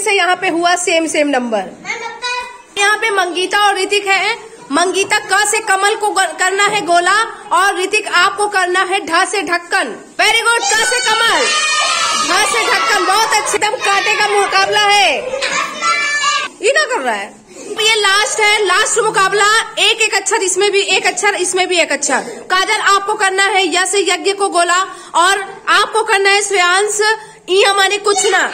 से यहाँ पे हुआ सेम सेम नंबर यहाँ पे मंगीता और ऋतिक है। मंगीता क से कमल को करना है गोला और ऋतिक आपको करना है ढ से ढक्कन। वेरी गुड क से कमल। ढा से ढक्कन बहुत अच्छे। एकदम कांटे का मुकाबला है। ये क्या कर रहा है। ये लास्ट है लास्ट मुकाबला। एक एक अक्षर इसमें भी एक अक्षर इसमें भी एक अक्षर। काजल आपको करना है यश यज्ञ को गोला और आपको करना है श्रेयांश। ई हमारे कुछ ना।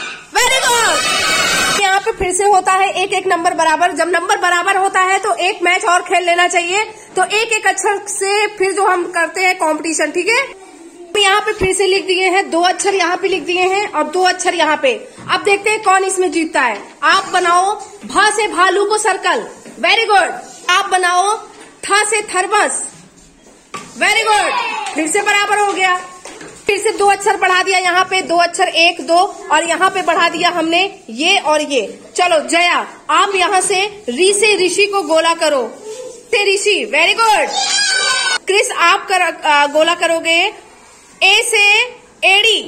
पे फिर से होता है एक एक नंबर बराबर। जब नंबर बराबर होता है तो एक मैच और खेल लेना चाहिए। तो एक एक अक्षर से फिर जो हम करते हैं कंपटीशन ठीक है? यहाँ पे फिर से लिख दिए हैं। दो अक्षर यहाँ पे लिख दिए हैं और दो अक्षर यहाँ पे। अब देखते हैं कौन इसमें जीतता है। आप बनाओ भ से भालू को सर्कल वेरी गुड आप बनाओ थ से थर्मस वेरी गुड फिर से बराबर हो गया। फिर से दो अक्षर बढ़ा दिया यहाँ पे दो अक्षर एक दो और यहाँ पे बढ़ा दिया हमने ये और ये। चलो जया आप यहाँ से री से ऋषि को गोला करो। से ऋषि वेरी गुड क्रिस आप कर, आ, गोला करोगे। ए से एडी।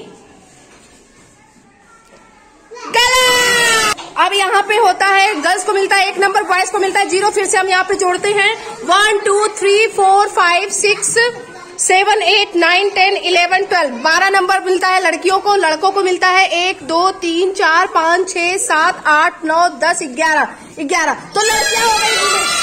अब यहाँ पे होता है गर्ल्स को मिलता है एक नंबर बॉयज़ को मिलता है ज़ीरो फिर से हम यहाँ पे जोड़ते हैं। One two three four five six seven eight nine ten eleven twelve बारह नंबर मिलता है लड़कियों को, लड़कों को मिलता है एक, दो, तीन, चार, पाँच, छह, सात, आठ, नौ, दस, ग्यारह। ग्यारह। तो लड़कियाँ हो गई।